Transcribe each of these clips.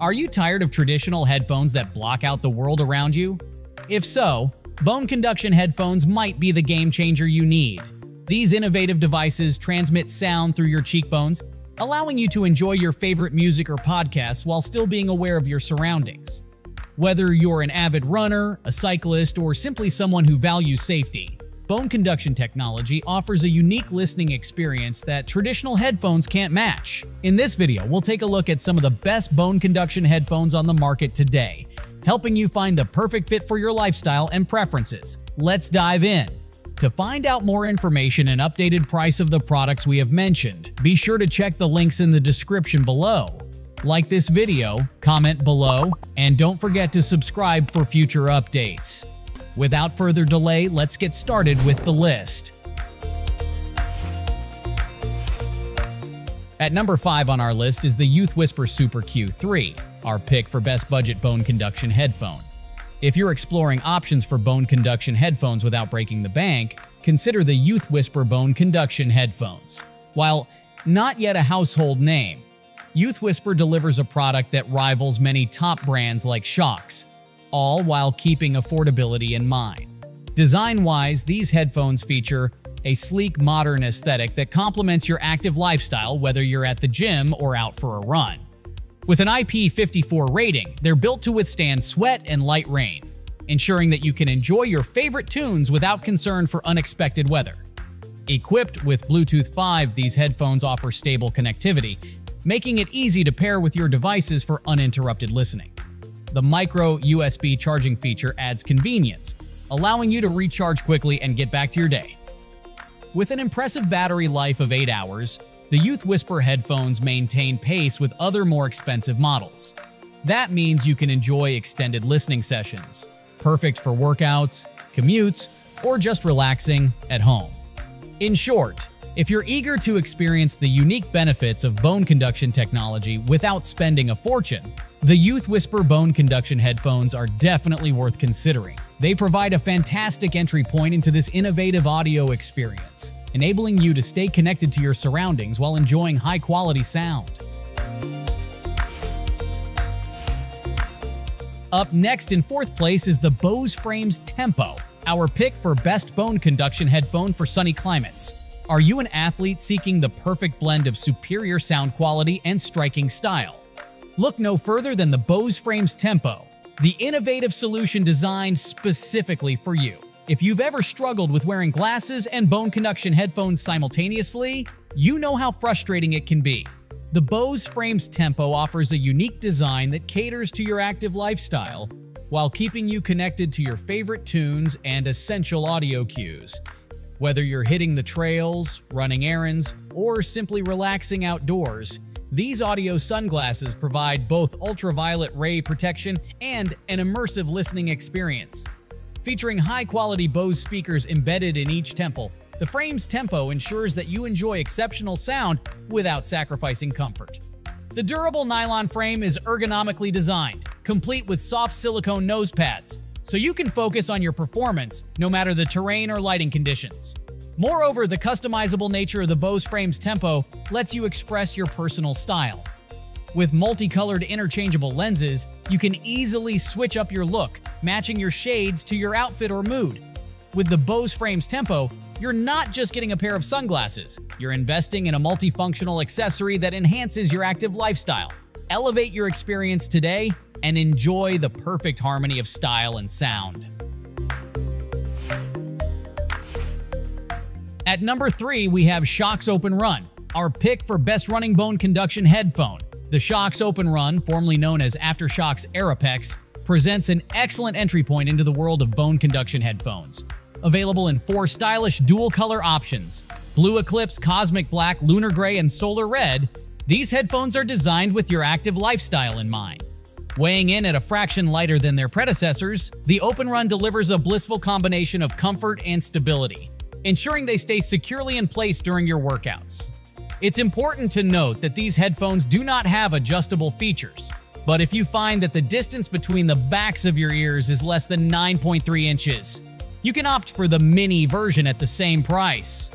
Are you tired of traditional headphones that block out the world around you? If so, bone conduction headphones might be the game changer you need. These innovative devices transmit sound through your cheekbones, allowing you to enjoy your favorite music or podcasts while still being aware of your surroundings. Whether you're an avid runner, a cyclist, or simply someone who values safety, Bone conduction technology offers a unique listening experience that traditional headphones can't match. In this video, we'll take a look at some of the best bone conduction headphones on the market today, helping you find the perfect fit for your lifestyle and preferences. Let's dive in. To find out more information and updated price of the products we have mentioned, be sure to check the links in the description below. Like this video, comment below, and don't forget to subscribe for future updates. Without further delay, let's get started with the list. At number 5 on our list is the Youth Whisper Super Q3, our pick for best budget bone conduction headphone. If you're exploring options for bone conduction headphones without breaking the bank, consider the Youth Whisper Bone Conduction headphones. While not yet a household name, Youth Whisper delivers a product that rivals many top brands like Shokz, all while keeping affordability in mind. Design-wise, these headphones feature a sleek, modern aesthetic that complements your active lifestyle whether you're at the gym or out for a run. With an IP54 rating, they're built to withstand sweat and light rain, ensuring that you can enjoy your favorite tunes without concern for unexpected weather. Equipped with Bluetooth 5, these headphones offer stable connectivity, making it easy to pair with your devices for uninterrupted listening. The micro USB charging feature adds convenience, allowing you to recharge quickly and get back to your day. With an impressive battery life of 8 hours, the Youth Whisper headphones maintain pace with other more expensive models. That means you can enjoy extended listening sessions, perfect for workouts, commutes, or just relaxing at home. In short, if you're eager to experience the unique benefits of bone conduction technology without spending a fortune, the Youth Whisper bone conduction headphones are definitely worth considering. They provide a fantastic entry point into this innovative audio experience, enabling you to stay connected to your surroundings while enjoying high-quality sound. Up next in fourth place is the Bose Frames Tempo, our pick for best bone conduction headphone for sunny climates. Are you an athlete seeking the perfect blend of superior sound quality and striking style? Look no further than the Bose Frames Tempo, the innovative solution designed specifically for you. If you've ever struggled with wearing glasses and bone conduction headphones simultaneously, you know how frustrating it can be. The Bose Frames Tempo offers a unique design that caters to your active lifestyle while keeping you connected to your favorite tunes and essential audio cues. Whether you're hitting the trails, running errands, or simply relaxing outdoors, these audio sunglasses provide both ultraviolet ray protection and an immersive listening experience. Featuring high-quality Bose speakers embedded in each temple, the Frames Tempo ensures that you enjoy exceptional sound without sacrificing comfort. The durable nylon frame is ergonomically designed, complete with soft silicone nose pads, so you can focus on your performance no matter the terrain or lighting conditions. Moreover, the customizable nature of the Bose Frames Tempo lets you express your personal style. With multicolored interchangeable lenses, you can easily switch up your look, matching your shades to your outfit or mood. With the Bose Frames Tempo, you're not just getting a pair of sunglasses, you're investing in a multifunctional accessory that enhances your active lifestyle. Elevate your experience today and enjoy the perfect harmony of style and sound. At number 3, we have Shokz Open Run, our pick for best running bone conduction headphone. The Shokz Open Run, formerly known as Aftershokz Aeropex, presents an excellent entry point into the world of bone conduction headphones. Available in four stylish dual-color options, Blue Eclipse, Cosmic Black, Lunar Gray, and Solar Red, these headphones are designed with your active lifestyle in mind. Weighing in at a fraction lighter than their predecessors, the Open Run delivers a blissful combination of comfort and stability, ensuring they stay securely in place during your workouts. It's important to note that these headphones do not have adjustable features, but if you find that the distance between the backs of your ears is less than 9.3 inches, you can opt for the mini version at the same price.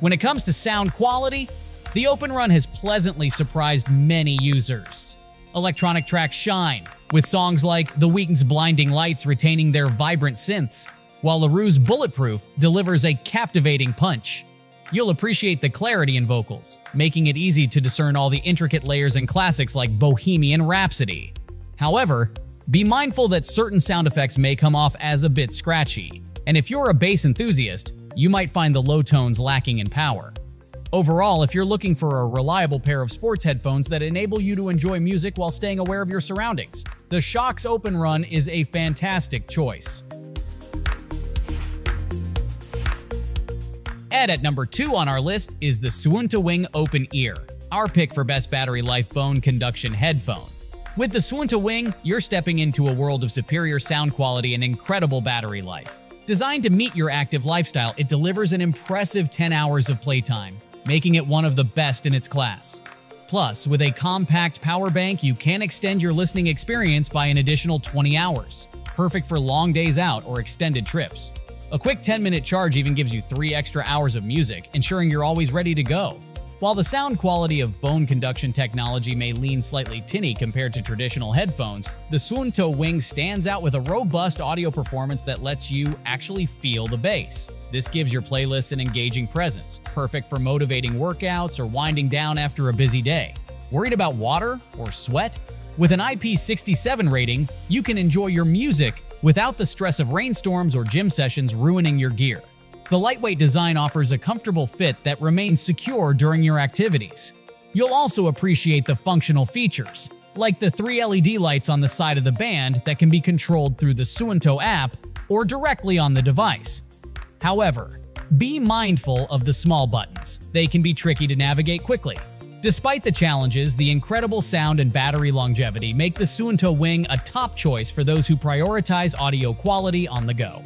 When it comes to sound quality, the Open Run has pleasantly surprised many users. electronic tracks shine, with songs like The Weeknd's Blinding Lights retaining their vibrant synths, while La Roux's Bulletproof delivers a captivating punch. You'll appreciate the clarity in vocals, making it easy to discern all the intricate layers in classics like Bohemian Rhapsody. However, be mindful that certain sound effects may come off as a bit scratchy, and if you're a bass enthusiast, you might find the low tones lacking in power. Overall, if you're looking for a reliable pair of sports headphones that enable you to enjoy music while staying aware of your surroundings, the Shokz Open Run is a fantastic choice. And at number 2 on our list is the Suunto Wing Open Ear, our pick for best battery life bone conduction headphone. With the Suunto Wing, you're stepping into a world of superior sound quality and incredible battery life. Designed to meet your active lifestyle, it delivers an impressive 10 hours of playtime, making it one of the best in its class. Plus, with a compact power bank, you can extend your listening experience by an additional 20 hours, perfect for long days out or extended trips. A quick 10 minute charge even gives you 3 extra hours of music, ensuring you're always ready to go. While the sound quality of bone conduction technology may lean slightly tinny compared to traditional headphones, the Suunto Wing stands out with a robust audio performance that lets you actually feel the bass. This gives your playlists an engaging presence, perfect for motivating workouts or winding down after a busy day. Worried about water or sweat? With an IP67 rating, you can enjoy your music without the stress of rainstorms or gym sessions ruining your gear. The lightweight design offers a comfortable fit that remains secure during your activities. You'll also appreciate the functional features, like the three LED lights on the side of the band that can be controlled through the Suunto app or directly on the device. However, be mindful of the small buttons. They can be tricky to navigate quickly. Despite the challenges, the incredible sound and battery longevity make the Suunto Wing a top choice for those who prioritize audio quality on the go.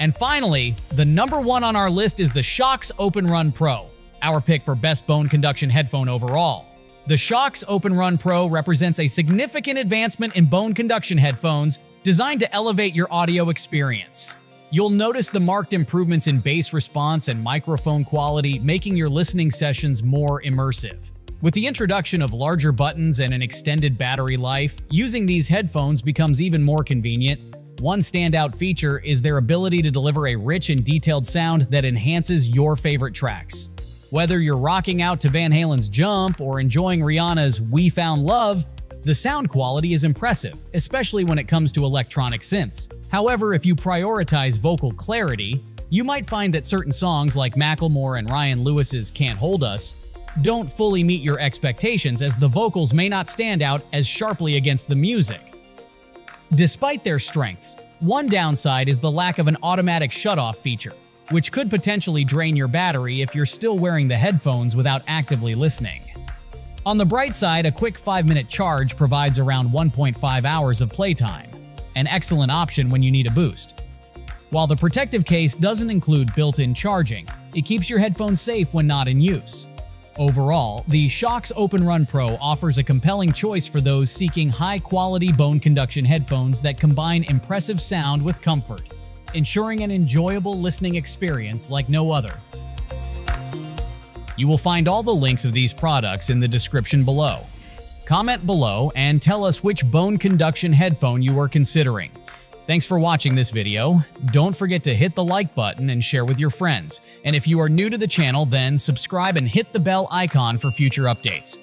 And finally, the number one on our list is the Shokz Open Run Pro, our pick for best bone conduction headphone overall. The Shokz Open Run Pro represents a significant advancement in bone conduction headphones designed to elevate your audio experience. You'll notice the marked improvements in bass response and microphone quality, making your listening sessions more immersive. With the introduction of larger buttons and an extended battery life, using these headphones becomes even more convenient. One standout feature is their ability to deliver a rich and detailed sound that enhances your favorite tracks. Whether you're rocking out to Van Halen's Jump or enjoying Rihanna's We Found Love, the sound quality is impressive, especially when it comes to electronic synths. However, if you prioritize vocal clarity, you might find that certain songs like Macklemore and Ryan Lewis's Can't Hold Us don't fully meet your expectations as the vocals may not stand out as sharply against the music. Despite their strengths, one downside is the lack of an automatic shutoff feature, which could potentially drain your battery if you're still wearing the headphones without actively listening. On the bright side, a quick 5-minute charge provides around 1.5 hours of playtime, an excellent option when you need a boost. While the protective case doesn't include built-in charging, it keeps your headphones safe when not in use. Overall, the Shokz Open Run Pro offers a compelling choice for those seeking high-quality bone conduction headphones that combine impressive sound with comfort, ensuring an enjoyable listening experience like no other. You will find all the links of these products in the description below. Comment below and tell us which bone conduction headphone you are considering. Thanks for watching this video. Don't forget to hit the like button and share with your friends. And if you are new to the channel, then subscribe and hit the bell icon for future updates.